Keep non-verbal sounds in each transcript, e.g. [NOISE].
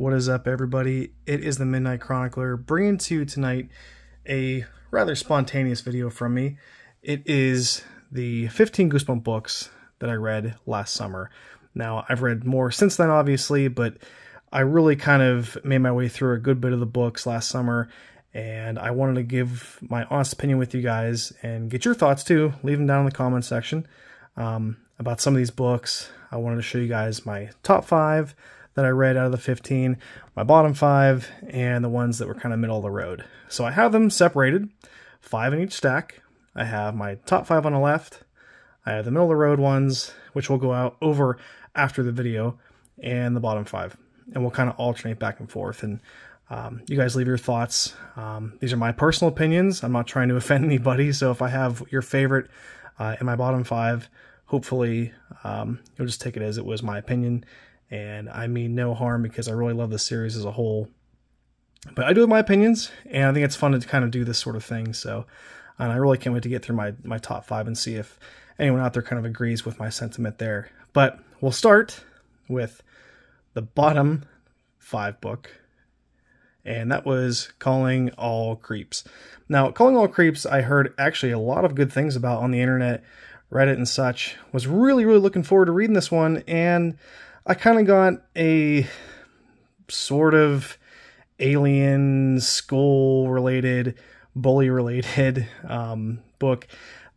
What is up, everybody? It is the Midnight Chronicler bringing to you tonight a rather spontaneous video from me. It is the 15 Goosebump books that I read last summer. Now, I've read more since then, obviously, but I really kind of made my way through a good bit of the books last summer, and I wanted to give my honest opinion with you guys and get your thoughts too. Leave them down in the comment section um, about some of these books. I wanted to show you guys my top five that I read out of the 15, my bottom five, and the ones that were kind of middle of the road. So I have them separated, five in each stack. I have my top five on the left. I have the middle of the road ones, which will go out over after the video, and the bottom five. And we'll kind of alternate back and forth. And um, you guys leave your thoughts. Um, these are my personal opinions. I'm not trying to offend [LAUGHS] anybody. So if I have your favorite uh, in my bottom five, hopefully um, you'll just take it as it was my opinion and I mean no harm because I really love the series as a whole. But I do have my opinions, and I think it's fun to kind of do this sort of thing. So, and I really can't wait to get through my my top five and see if anyone out there kind of agrees with my sentiment there. But we'll start with the bottom five book, and that was Calling All Creeps. Now, Calling All Creeps, I heard actually a lot of good things about on the internet, Reddit, and such. Was really really looking forward to reading this one, and I kind of got a sort of alien skull related, bully related [LAUGHS] um, book.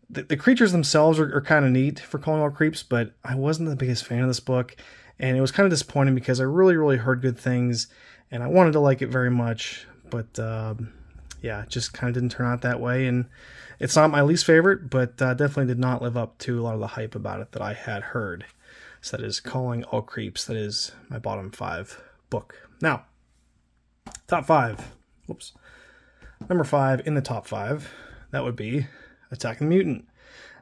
The, the, creatures themselves are, are kind of neat for calling all creeps, but I wasn't the biggest fan of this book, and it was kind of disappointing because I really, really heard good things, and I wanted to like it very much, but um, yeah, it just kind of didn't turn out that way, and it's not my least favorite, but uh, definitely did not live up to a lot of the hype about it that I had heard. So that is Calling All Creeps. That is my bottom five book. Now, top five. Whoops. Number five in the top five, that would be Attack the Mutant.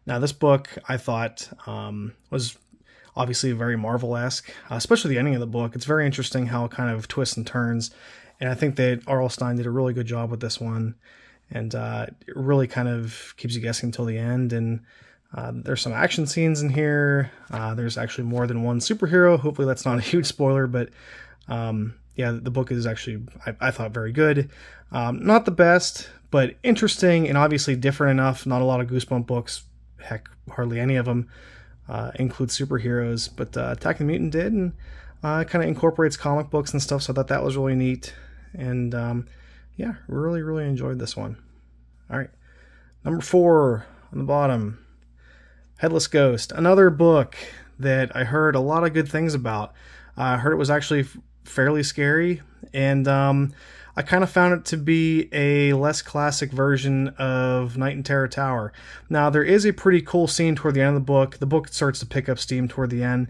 Now, this book I thought um, was obviously very Marvel esque, uh, especially the ending of the book. It's very interesting how it kind of twists and turns. And I think that R.L. Stine did a really good job with this one. And uh, it really kind of keeps you guessing until the end. And uh, there's some action scenes in here. Uh, there's actually more than one superhero. Hopefully, that's not a [LAUGHS] huge spoiler, but um, yeah, the book is actually, I, I thought, very good. Um, not the best, but interesting and obviously different enough. Not a lot of Goosebump books, heck, hardly any of them uh, include superheroes, but uh, Attack the Mutant did, and uh, kind of incorporates comic books and stuff, so I thought that was really neat. And um, yeah, really, really enjoyed this one. All right, number four on the bottom Headless Ghost, another book that I heard a lot of good things about. I heard it was actually fairly scary, and um, I kind of found it to be a less classic version of Night in Terror Tower. Now, there is a pretty cool scene toward the end of the book. The book starts to pick up steam toward the end.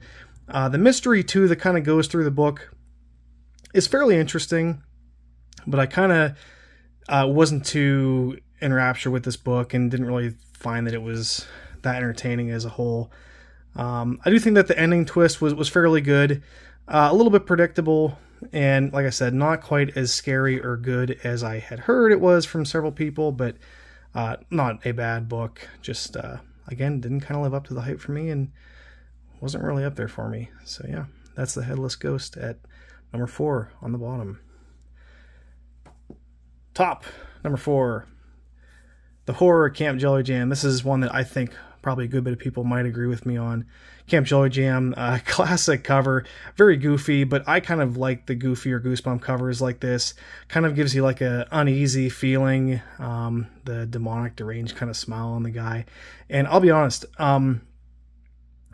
Uh, the mystery, too, that kind of goes through the book is fairly interesting, but I kind of uh, wasn't too enraptured with this book and didn't really find that it was that entertaining as a whole. Um, I do think that the ending twist was, was fairly good, uh, a little bit predictable, and like I said, not quite as scary or good as I had heard it was from several people, but uh, not a bad book. Just, uh, again, didn't kind of live up to the hype for me and wasn't really up there for me. So, yeah, that's The Headless Ghost at number four on the bottom. Top, number four, The Horror Camp Jelly Jam. This is one that I think probably a good bit of people might agree with me on. Camp Jelly Jam, uh, [LAUGHS] classic cover, very goofy, but I kind of like the goofy or goosebump covers like this. Kind of gives you like a uneasy feeling, um, the demonic, deranged kind of smile on the guy. And I'll be honest, um,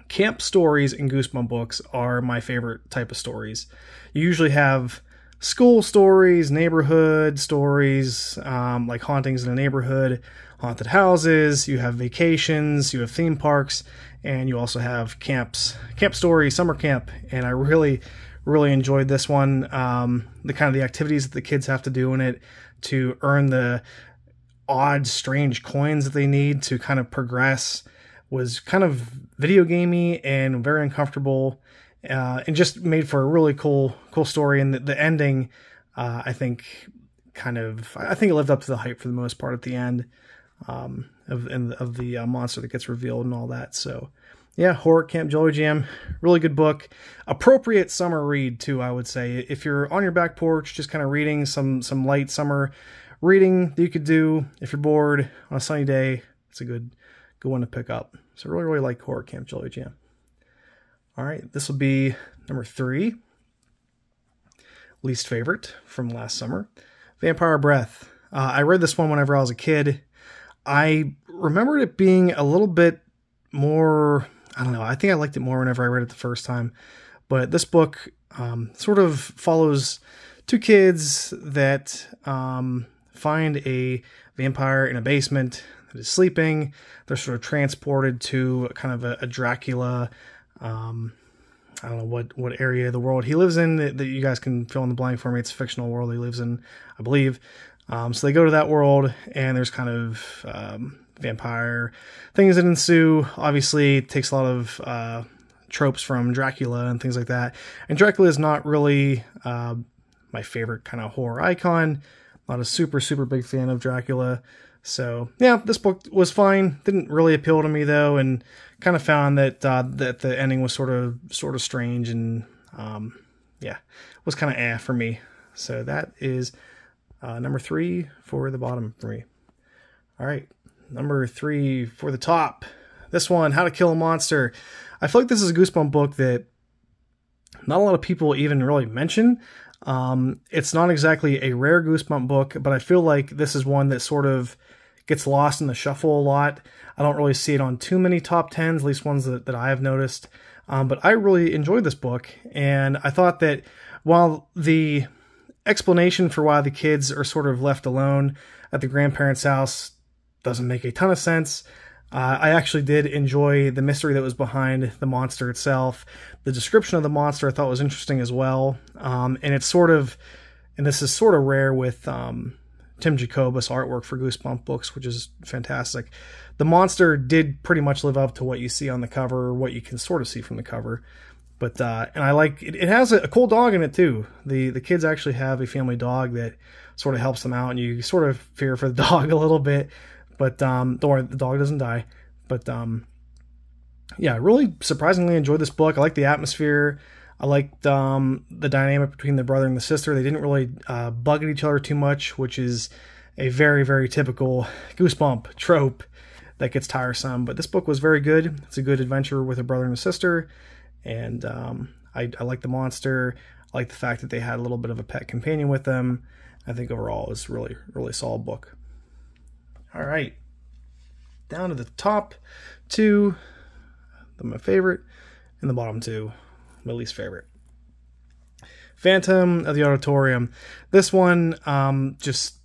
camp stories in goosebump books are my favorite type of stories. You usually have school stories, neighborhood stories, um, like hauntings in a neighborhood, haunted houses, you have vacations, you have theme parks, and you also have camps, camp story, summer camp. And I really, really enjoyed this one. Um, the kind of the activities that the kids have to do in it to earn the odd, strange coins that they need to kind of progress was kind of video gamey and very uncomfortable uh, and just made for a really cool cool story. And the, the ending, uh, I think, kind of I think it lived up to the hype for the most part at the end um, of of the uh, monster that gets revealed and all that. So yeah, Horror Camp Jelly Jam, really good book. Appropriate summer read too, I would say. If you're on your back porch, just kind of reading some some light summer reading that you could do if you're bored on a sunny day, it's a good good one to pick up. So really really like Horror Camp Jelly Jam. All right, this will be number three. Least favorite from last summer, Vampire Breath. Uh, I read this one whenever I was a kid. I remembered it being a little bit more I don't know. I think I liked it more whenever I read it the first time. But this book um, sort of follows two kids that um, find a vampire in a basement that is sleeping. They're sort of transported to kind of a, a Dracula. Um, I don't know what, what area of the world he lives in that, that, you guys can fill in the blank for me. It's a fictional world he lives in, I believe. Um, so they go to that world, and there's kind of um, vampire things that ensue. Obviously, it takes a lot of uh, tropes from Dracula and things like that. And Dracula is not really uh, my favorite kind of horror icon. Not a super super big fan of Dracula. So yeah, this book was fine. Didn't really appeal to me though, and kind of found that uh, that the ending was sort of sort of strange and um, yeah, was kind of eh for me. So that is uh, number three for the bottom for me. All right, number three for the top. This one, How to Kill a Monster. I feel like this is a Goosebump book that not a lot of people even really mention. Um, it's not exactly a rare Goosebump book, but I feel like this is one that sort of gets lost in the shuffle a lot. I don't really see it on too many top tens, at least ones that, that I have noticed. Um, but I really enjoyed this book, and I thought that while the explanation for why the kids are sort of left alone at the grandparents' house doesn't make a ton of sense. Uh, I actually did enjoy the mystery that was behind the monster itself. The description of the monster I thought was interesting as well. Um, and it's sort of, and this is sort of rare with um, Tim Jacobus artwork for Goosebump books, which is fantastic. The monster did pretty much live up to what you see on the cover, what you can sort of see from the cover. But uh, and I like it, it has a, a cool dog in it too. The the kids actually have a family dog that sort of helps them out, and you sort of fear for the [LAUGHS] dog a little bit. But um, don't worry, the dog doesn't die. But um, yeah, I really surprisingly enjoyed this book. I like the atmosphere. I liked um, the dynamic between the brother and the sister. They didn't really uh, bug at each other too much, which is a very, very typical goosebump trope that gets tiresome. But this book was very good. It's a good adventure with a brother and a sister. And um, I, I like the monster. I like the fact that they had a little bit of a pet companion with them. I think overall it was really, really solid book. All right. Down to the top two, my favorite, and the bottom two, my least favorite. Phantom of the Auditorium. This one um, just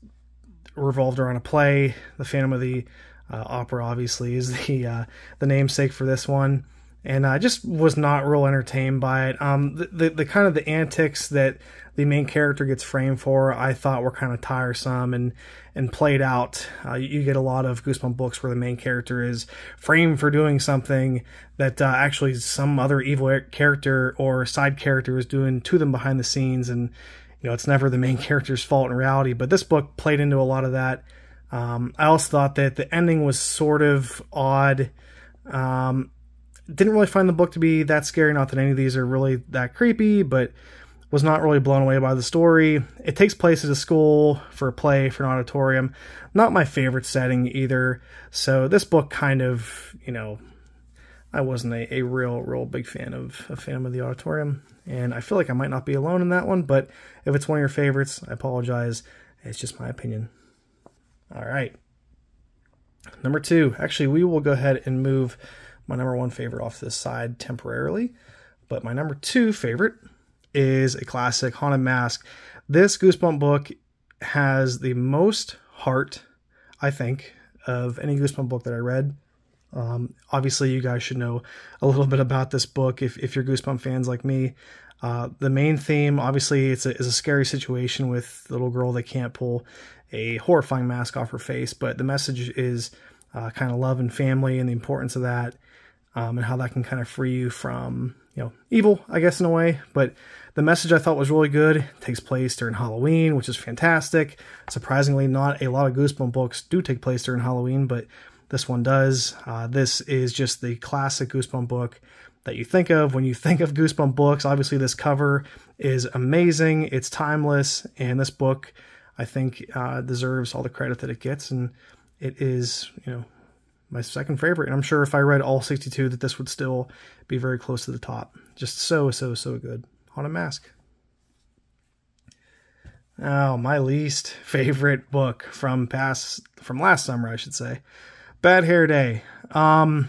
revolved around a play. The Phantom of the uh, Opera, obviously, is the uh, the namesake for this one, and I just was not real entertained by it. Um, the, the, the kind of the antics that the main character gets framed for, I thought were kind of tiresome and and played out. Uh, you get a lot of Goosebump books where the main character is framed for doing something that uh, actually some other evil character or side character is doing to them behind the scenes, and you know it's never the main [LAUGHS] character's fault in reality. But this book played into a lot of that. Um, I also thought that the ending was sort of odd. Um, didn't really find the book to be that scary. Not that any of these are really that creepy, but was not really blown away by the story. It takes place at a school for a play for an auditorium. Not my favorite setting either. So this book kind of, you know, I wasn't a, a real, real big fan of, a Phantom of the Auditorium. And I feel like I might not be alone in that one, but if it's one of your favorites, I apologize. It's just my opinion. All right. Number two, actually, we will go ahead and move my number one favorite off to the side temporarily. But my number two favorite is a classic, Haunted Mask. This Goosebump book has the most heart, I think, of any Goosebump book that I read. Um, obviously, you guys should know a little bit about this book if, if you're Goosebump fans like me. Uh, the main theme, obviously, it's a, is a scary situation with the little girl that can't pull a horrifying mask off her face, but the message is uh, kind of love and family and the importance of that, um, and how that can kind of free you from you know evil, I guess in a way. But the message I thought was really good. It takes place during Halloween, which is fantastic. Surprisingly, not a lot of Goosebump books do take place during Halloween, but this one does. Uh, this is just the classic Goosebump book that you think of when you [LAUGHS] think of Goosebump books. Obviously, this cover is amazing, it's timeless, and this book, I think, uh, deserves all the credit that it gets. And it is, you know, my second favorite. And I'm sure if I read all 62, that this would still be very close to the top. Just so, so, so good. Haunted Mask. Oh, my least favorite book from past from last summer, I should say. Bad Hair Day. Um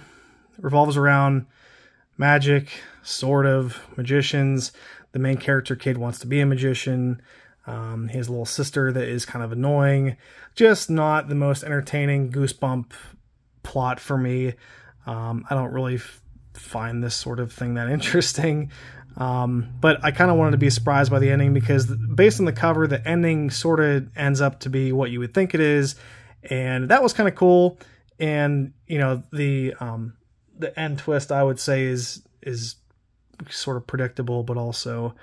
revolves around magic, sort of, magicians. The main character kid wants to be a magician. Um, a little sister that is kind of annoying. Just not the most entertaining goosebump plot for me. Um, I don't really find this sort of thing that [LAUGHS] interesting. Um, but I kind of wanted to be surprised by the ending because, based on the cover, the ending sort of ends up to be what you would think it is, and that was kind of cool. And you know, the um, the end twist I would say is is sort of predictable, but also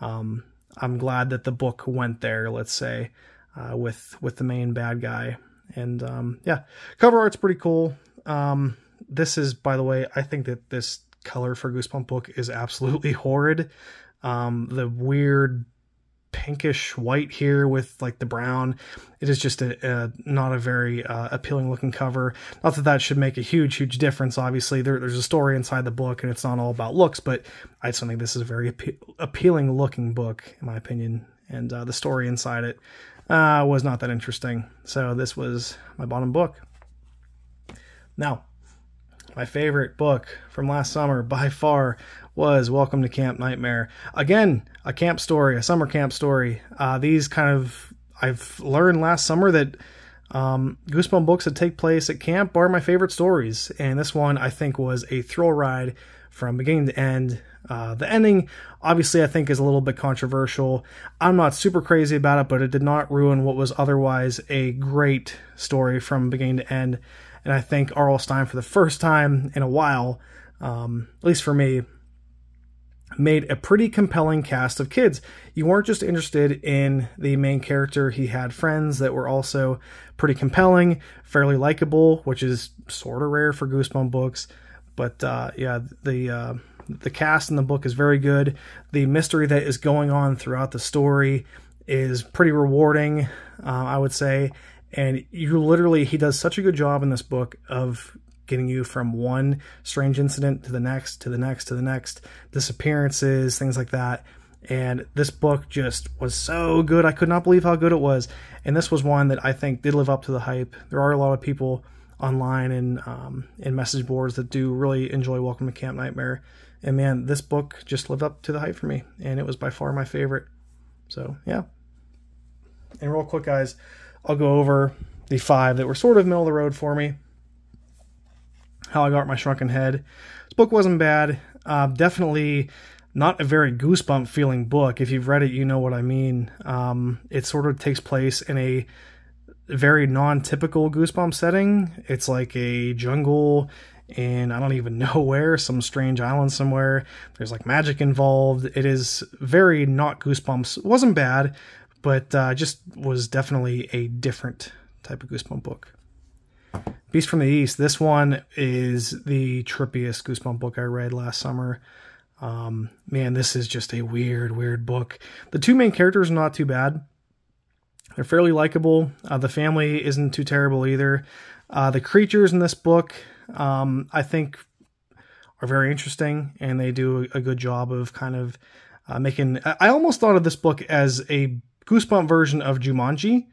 um, I'm glad that the book went there. Let's say uh, with with the main bad guy, and um, yeah, cover art's pretty cool. Um, this is, by the way, I think that this color for Goosebump book is absolutely [LAUGHS] horrid. Um, the weird pinkish white here with like the brown. It is just a, a not a very uh, appealing looking cover. Not that that should make a huge, huge difference. Obviously, there, there's a story inside the book, and it's not all about looks. But I just think this is a very appe- appealing looking book, in my opinion. And uh, the story inside it uh, was not that interesting. So this was my bottom book. Now, my favorite book from last summer by far was Welcome to Camp Nightmare. Again, a camp story, a summer camp story. Uh, these kind of, I've learned last summer that um, Goosebump books that take place at camp are my favorite stories. And this one, I think, was a thrill ride from beginning to end. Uh, the ending, obviously, I think is a little bit controversial. I'm not super crazy about it, but it did not ruin what was otherwise a great story from beginning to end. And I think R.L. Stine, for the first time in a while, um, at least for me, made a pretty compelling cast of kids. You weren't just interested in the main character, he had friends that were also pretty compelling, fairly likable, which is sort of rare for Goosebump books. But uh, yeah, the uh, the cast in the book is very good. The mystery that is going on throughout the story is pretty rewarding, uh, I would say, and you literally, he does such a good job in this book of getting you from one strange incident to the next, to the next, to the next, disappearances, things like that. And this book just was so good. I could not believe how good it was. And this was one that I think did live up to the hype. There are a lot of people online and um, in message boards that do really enjoy Welcome to Camp Nightmare. And man, this book just lived up to the hype for me, and it was by far my favorite. So yeah. And real quick, guys, I'll go over the five that were sort of middle of the road for me. How I Got My Shrunken Head. This book wasn't bad. Uh, definitely not a very goosebump feeling book. If you've read it, you know what I mean. Um, it sort of takes place in a very non-typical goosebump setting. It's like a jungle and I don't even [LAUGHS] know where, some strange island somewhere. There's like magic involved. It is very not goosebumps. It wasn't bad, but uh, just was definitely a different type of Goosebump book. Beast from the East. This one is the trippiest Goosebump book I read last summer. Um, man, this is just a weird, weird book. The two main characters are not too bad. They're fairly likable. Uh, the family isn't too terrible either. Uh, the creatures in this book, um, I think, are very interesting, and they do a, good job of kind of uh, making. I almost thought of this book as a Goosebump version of Jumanji.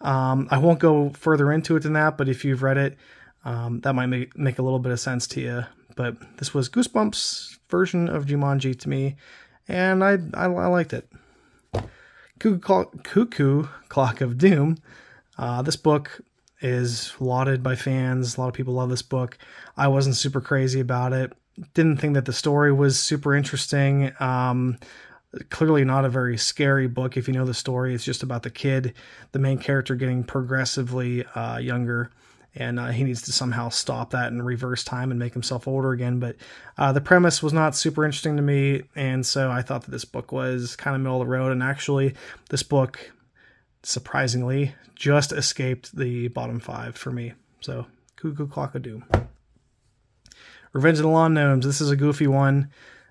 Um, I won't go further into it than that, but if you've read it, um, that might make, make a little bit of sense to you. But this was Goosebumps version of Jumanji to me, and I I, I liked it. Cuckoo Clock, Cuckoo Clock of Doom. Uh, this book is lauded by fans. A lot of people love this book. I wasn't super crazy about it. Didn't think that the story was super interesting. Um, clearly not a very scary book if you know the story. It's just about the kid, the main character getting progressively uh, younger, and uh, he needs to somehow stop that and reverse time and make himself older again. But uh, the premise was not super interesting to me, and so I thought that this book was kind of middle of the road. And actually, this book, surprisingly, just escaped the bottom five for me. So Cuckoo Clock of Doom. Revenge of the Lawn Gnomes. This is a goofy one.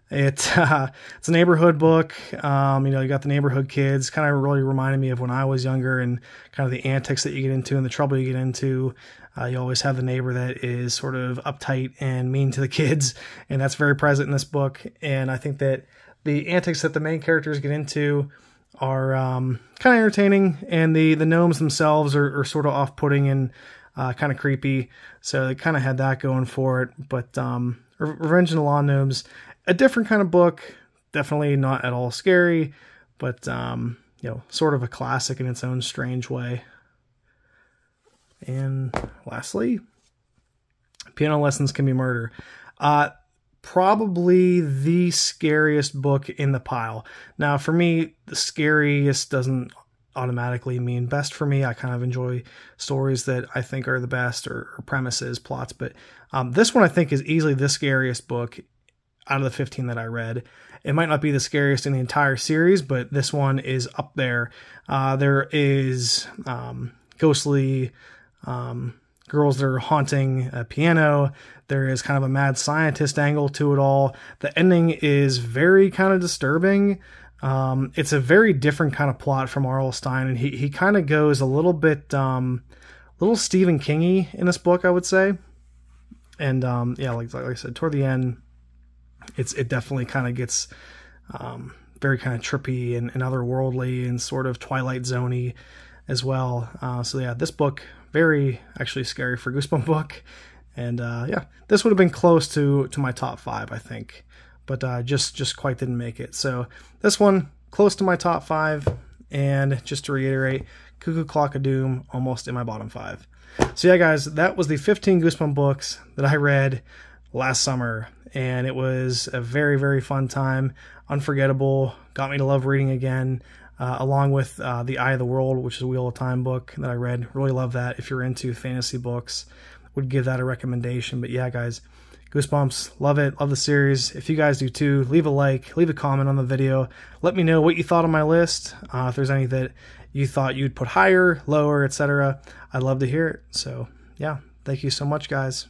It uh, [LAUGHS] it's a neighborhood book. Um, you know, you got the neighborhood kids. Kind of really reminded me of when I was younger and kind of the antics that you get into and the trouble you get into. Uh, you always have the neighbor that is sort of uptight and mean to the kids, and that's very present in this book. And I think that the antics that the main characters get into are um, kind of entertaining, and the the gnomes themselves are, are sort of off putting and uh, kind of creepy. So they kind of had that going for it. But um, Revenge of the Lawn Gnomes, a different kind of book. Definitely not at all scary, but um, you know, sort of a classic in its own strange way. And lastly, Piano Lessons Can Be Murder. Uh, probably the scariest book in the pile. Now, for me, the scariest doesn't automatically mean best for me. I kind of enjoy stories that I think are the best or, or premises, plots. But um, this one I think is easily the scariest book out of the 15 that I read. It might not be the scariest in the entire series, but this one is up there. Uh, there is um, ghostly um, girls that are haunting a piano. There is kind of a mad scientist angle to it all. The ending is very kind of disturbing. Um, it's a very different kind of plot from R.L. Stine, and he he kind of goes a little bit, um, little Stephen Kingy in this book, I would say. And um, yeah, like, like I said, toward the end, it's it definitely kind of gets um, very kind of trippy and, and otherworldly and sort of Twilight Zoney as well. Uh, so yeah, this book very actually scary for Goosebump book, and uh, yeah, this would have been close to to my top five, I think but uh, just just quite didn't make it. So this one close to my top five, and just to reiterate, Cuckoo Clock of Doom almost in my bottom five. So yeah, guys, that was the 15 Goosebump books that I read last summer, and it was a very very fun time, unforgettable. Got me to love reading again. Uh, along with uh, the Eye of the World, which is a Wheel of Time book that I read. Really love that. If you're into fantasy books, would give that a recommendation. But yeah, guys, Goosebumps, love it, love the series. If you guys do too, leave a like, leave a comment on the video. Let me know what you thought on my list. Uh, if there's any that you thought you'd put higher, lower, etc. I'd love to hear it. So, yeah, thank you so much, guys.